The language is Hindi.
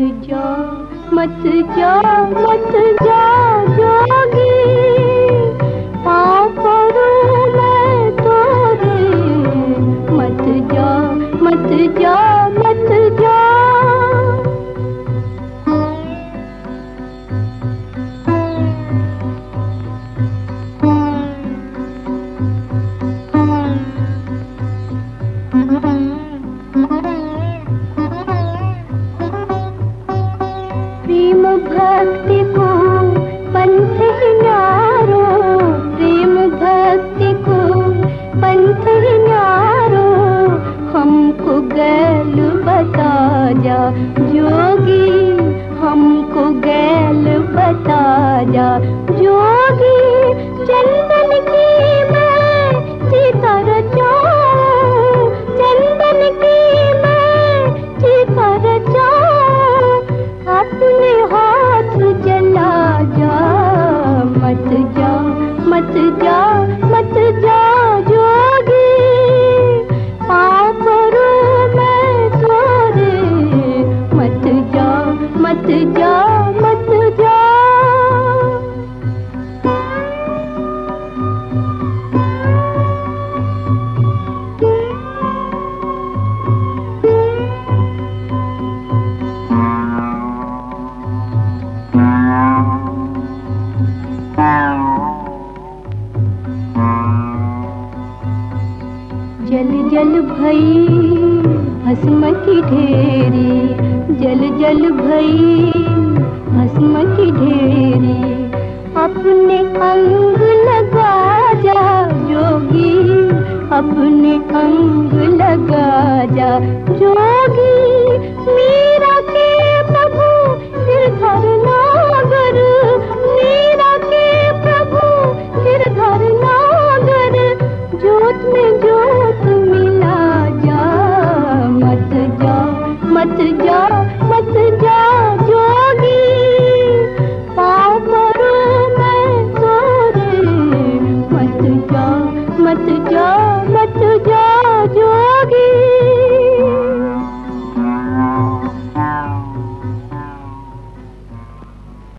जा मत जा मत जा जोगी। पाप मैं मत जा मत जा मत भक्ति को, पंथ नारो, प्रेम भक्ति को, पंथ नारो, हमको गैल बता जा, जोगी, हमको गैल बता जा। जल भई हसम की ढेरी, जल जल भई हसम की ढेरी। अपने अंग लगा जा जोगी, अपने अंग लगा जा जोगी। मेरा के प्रभु, सिर नागर। मेरा के प्रभु, सिर जा मत जा।